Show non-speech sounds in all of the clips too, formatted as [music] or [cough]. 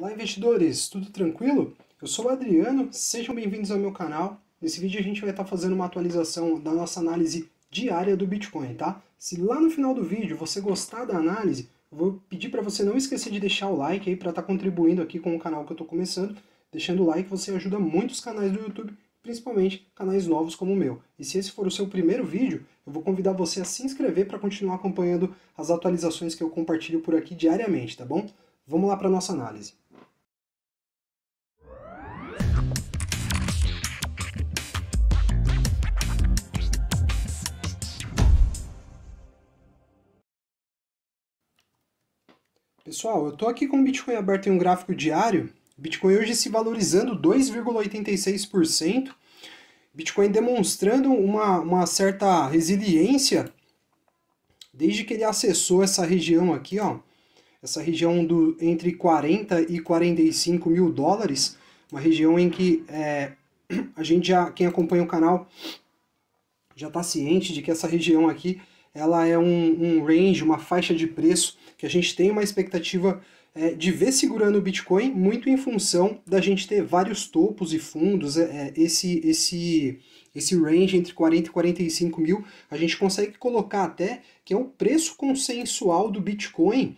Olá investidores, tudo tranquilo? Eu sou o Adriano, sejam bem-vindos ao meu canal. Nesse vídeo a gente vai estar fazendo uma atualização da nossa análise diária do Bitcoin, tá? Se lá no final do vídeo você gostar da análise, eu vou pedir para você não esquecer de deixar o like aí para estar contribuindo aqui com o canal que eu estou começando. Deixando o like você ajuda muito os canais do YouTube, principalmente canais novos como o meu. E se esse for o seu primeiro vídeo, eu vou convidar você a se inscrever para continuar acompanhando as atualizações que eu compartilho por aqui diariamente, tá bom? Vamos lá para nossa análise. Pessoal, eu estou aqui com o Bitcoin aberto em um gráfico diário. Bitcoin hoje se valorizando 2,86%. Bitcoin demonstrando uma, uma certa resiliência desde que ele acessou essa região aqui, ó, essa região do entre 40 e 45 mil dólares, uma região em que é, [clears throat] a gente já, quem acompanha o canal já está ciente de que essa região aqui ela é um, um range, uma faixa de preço que a gente tem uma expectativa é, de ver segurando o Bitcoin muito em função da gente ter vários topos e fundos, é, é esse, esse, esse range entre 40 e 45 mil, a gente consegue colocar até que é o preço consensual do Bitcoin.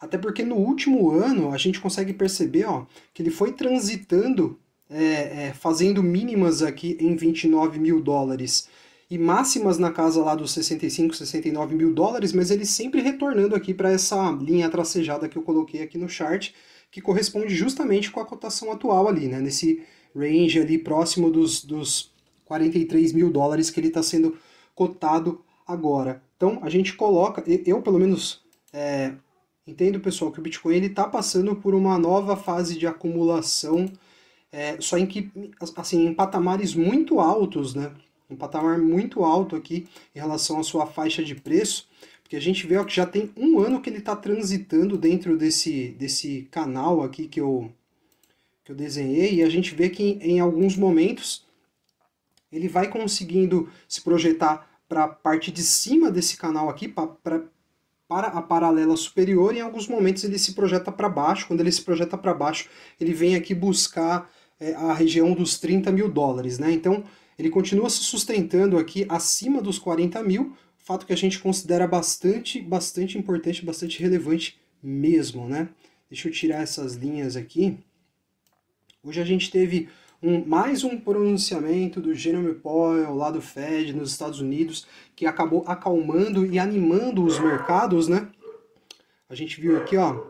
Até porque no último ano a gente consegue perceber ó, que ele foi transitando, é, é, fazendo mínimas aqui em 29 mil dólares e máximas na casa lá dos 65, 69 mil dólares, mas ele sempre retornando aqui para essa linha tracejada que eu coloquei aqui no chart, que corresponde justamente com a cotação atual ali, né? Nesse range ali próximo dos, dos 43 mil dólares que ele está sendo cotado agora. Então a gente coloca, eu pelo menos é, entendo pessoal que o Bitcoin está passando por uma nova fase de acumulação, é, só em que assim em patamares muito altos, né? Um patamar muito alto aqui em relação à sua faixa de preço, porque a gente vê ó, que já tem um ano que ele está transitando dentro desse, desse canal aqui que eu, que eu desenhei, e a gente vê que em, em alguns momentos ele vai conseguindo se projetar para a parte de cima desse canal aqui, pra, para a paralela superior, e em alguns momentos ele se projeta para baixo. Quando ele se projeta para baixo, ele vem aqui buscar é, a região dos 30 mil dólares. Né? Então, ele continua se sustentando aqui acima dos 40 mil, fato que a gente considera bastante, bastante importante, bastante relevante mesmo, né? Deixa eu tirar essas linhas aqui. Hoje a gente teve um, mais um pronunciamento do Jeremy Powell lá do Fed nos Estados Unidos, que acabou acalmando e animando os mercados, né? A gente viu aqui, ó,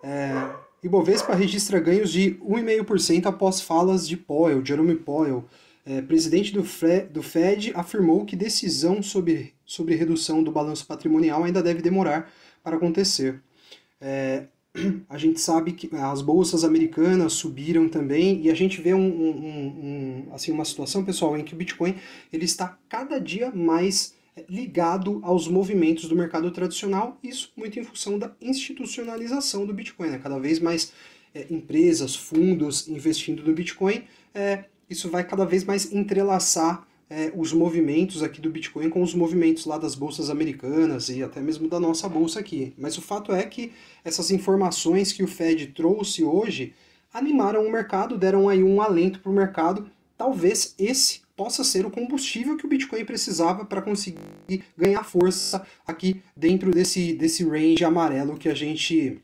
é, Ibovespa registra ganhos de 1,5% após falas de Powell, Jeremy Powell, é, presidente do, Fred, do Fed afirmou que decisão sobre, sobre redução do balanço patrimonial ainda deve demorar para acontecer. É, [clears throat] a gente sabe que as bolsas americanas subiram também e a gente vê um, um, um, assim, uma situação, pessoal, em que o Bitcoin ele está cada dia mais é, ligado aos movimentos do mercado tradicional, isso muito em função da institucionalização do Bitcoin. Né? Cada vez mais é, empresas, fundos investindo no Bitcoin, é, isso vai cada vez mais entrelaçar é, os movimentos aqui do Bitcoin com os movimentos lá das bolsas americanas e até mesmo da nossa bolsa aqui. Mas o fato é que essas informações que o Fed trouxe hoje animaram o mercado, deram aí um alento para o mercado. Talvez esse possa ser o combustível que o Bitcoin precisava para conseguir ganhar força aqui dentro desse, desse range amarelo que a gente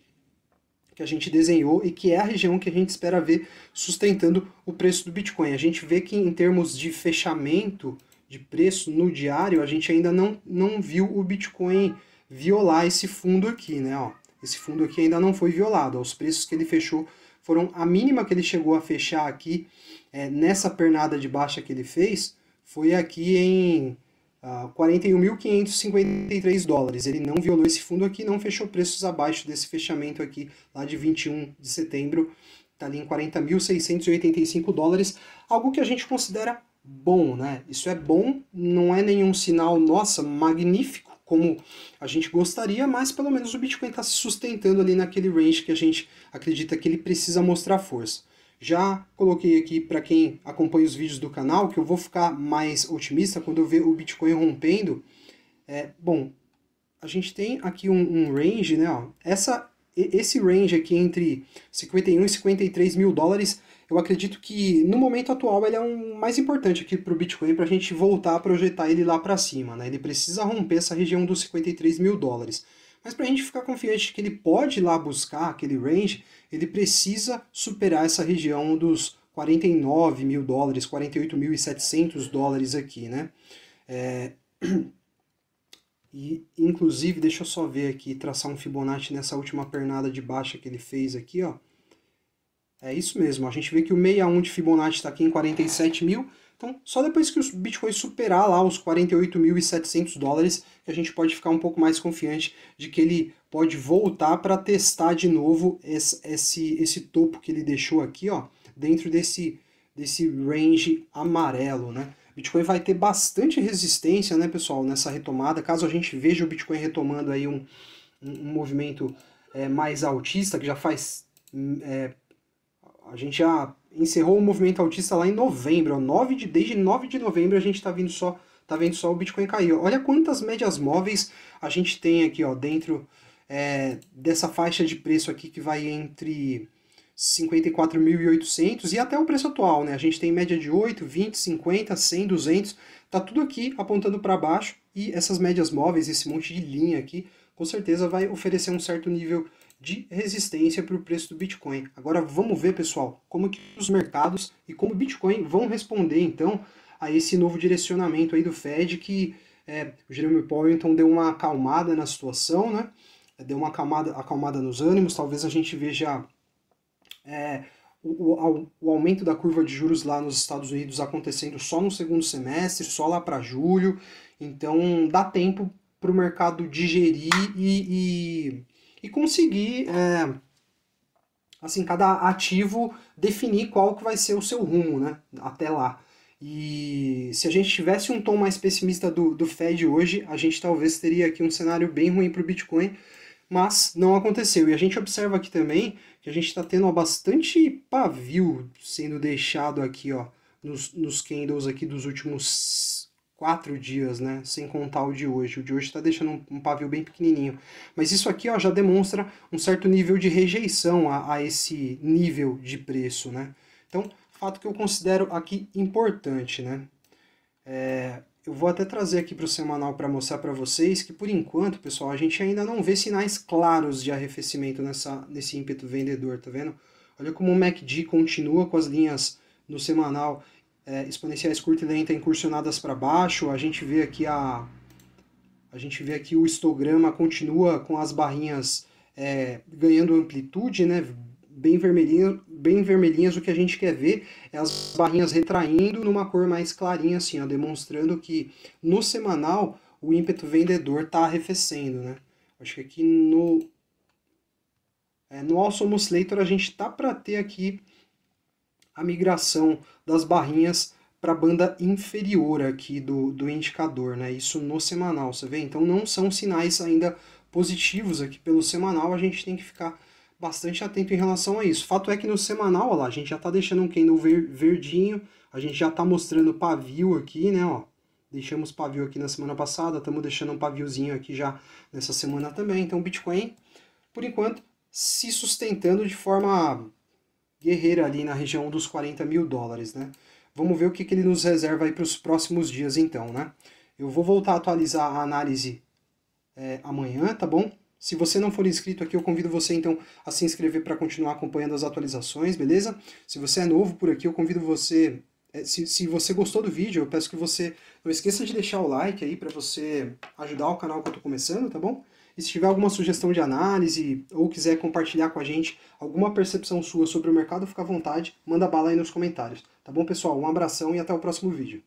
que a gente desenhou e que é a região que a gente espera ver sustentando o preço do Bitcoin. A gente vê que em termos de fechamento de preço no diário, a gente ainda não, não viu o Bitcoin violar esse fundo aqui, né? Ó, esse fundo aqui ainda não foi violado. Os preços que ele fechou foram a mínima que ele chegou a fechar aqui é, nessa pernada de baixa que ele fez foi aqui em uh, ah, 41.553 dólares. Ele não violou esse fundo aqui, não fechou preços abaixo desse fechamento aqui, lá de 21 de setembro, está ali em 40.685 dólares, algo que a gente considera bom, né? Isso é bom, não é nenhum sinal, nossa, magnífico, como a gente gostaria, mas pelo menos o Bitcoin está se sustentando ali naquele range que a gente acredita que ele precisa mostrar força. Já coloquei aqui para quem acompanha os vídeos do canal que eu vou ficar mais otimista quando eu ver o Bitcoin rompendo. É, bom, a gente tem aqui um, um range, né? Ó, essa esse range aqui entre 51 e 53 mil dólares, eu acredito que no momento atual ele é um mais importante aqui para o Bitcoin para a gente voltar a projetar ele lá para cima. Né? Ele precisa romper essa região dos 53 mil dólares. Mas para a gente ficar confiante que ele pode ir lá buscar aquele range, ele precisa superar essa região dos 49 mil dólares, 48.700 dólares aqui, né? É... [clears throat] E, inclusive, deixa eu só ver aqui, traçar um Fibonacci nessa última pernada de baixa que ele fez aqui, ó. É isso mesmo, a gente vê que o 61 de Fibonacci está aqui em 47 mil, então só depois que o Bitcoin superar lá os 48.700 dólares, que a gente pode ficar um pouco mais confiante de que ele pode voltar para testar de novo esse, esse, esse topo que ele deixou aqui, ó, dentro desse, desse range amarelo, né? Bitcoin vai ter bastante resistência, né, pessoal, nessa retomada. Caso a gente veja o Bitcoin retomando aí um, um, movimento é, mais altista, que já faz. É, a gente já encerrou o movimento altista lá em novembro, ó, 9 de, desde 9 de novembro a gente está vendo só tá vendo só o Bitcoin cair. Olha quantas médias móveis a gente tem aqui, ó, dentro é, dessa faixa de preço aqui que vai entre 54.800 e até o preço atual, né? A gente tem média de 8, 20, 50, 100, 200, tá tudo aqui apontando para baixo e essas médias móveis, esse monte de linha aqui, com certeza vai oferecer um certo nível de resistência para o preço do Bitcoin. Agora vamos ver, pessoal, como que os mercados e como o Bitcoin vão responder então a esse novo direcionamento aí do Fed que é, o Jeremy Powell então deu uma acalmada na situação, né? Deu uma acalmada, acalmada nos ânimos, talvez a gente veja é, o, o, o, aumento da curva de juros lá nos Estados Unidos acontecendo só no segundo semestre, só lá para julho. Então dá tempo para o mercado digerir e, e, e conseguir, é, assim, cada ativo definir qual que vai ser o seu rumo, né? Até lá. E se a gente tivesse um tom mais pessimista do, do Fed hoje, a gente talvez teria aqui um cenário bem ruim para o Bitcoin, mas não aconteceu. E a gente observa aqui também que a gente está tendo bastante pavio sendo deixado aqui ó, nos, nos candles aqui dos últimos quatro dias, né? Sem contar o de hoje. O de hoje está deixando um, pavio bem pequenininho. Mas isso aqui ó, já demonstra um certo nível de rejeição a, a esse nível de preço, né? Então, fato que eu considero aqui importante, né? É, eu vou até trazer aqui para o semanal para mostrar para vocês que, por enquanto, pessoal, a gente ainda não vê sinais claros de arrefecimento nessa, nesse ímpeto vendedor, tá vendo? Olha como o MACD continua com as linhas no semanal é, exponenciais curta e lenta incursionadas para baixo. A gente vê aqui a a gente vê aqui o histograma continua com as barrinhas é, ganhando amplitude, né? bem vermelhinhas, bem vermelhinhas, o que a gente quer ver é as barrinhas retraindo numa cor mais clarinha, assim, ó, demonstrando que no semanal o ímpeto vendedor está arrefecendo, né? Acho que aqui no, é, no Awesome Oscillator a gente tá para ter aqui a migração das barrinhas para a banda inferior aqui do, do indicador, né? Isso no semanal, você vê? Então não são sinais ainda positivos aqui pelo semanal, a gente tem que ficar bastante atento em relação a isso. Fato é que no semanal, ó lá, a gente já está deixando um candle ver, verdinho, a gente já está mostrando pavio aqui, né, ó. Deixamos pavio aqui na semana passada, estamos deixando um paviozinho aqui já nessa semana também. Então, o Bitcoin, por enquanto, se sustentando de forma guerreira ali na região dos 40 mil dólares, né. Vamos ver o que, que ele nos reserva aí para os próximos dias, então, né. Eu vou voltar a atualizar a análise é, amanhã, tá bom? Se você não for inscrito aqui, eu convido você então a se inscrever para continuar acompanhando as atualizações, beleza? Se você é novo por aqui, eu convido você. É, se, se você gostou do vídeo, eu peço que você não esqueça de deixar o like aí para você ajudar o canal que eu estou começando, tá bom? E se tiver alguma sugestão de análise ou quiser compartilhar com a gente alguma percepção sua sobre o mercado, fica à vontade, manda bala aí nos comentários. Tá bom, pessoal? Um abração e até o próximo vídeo.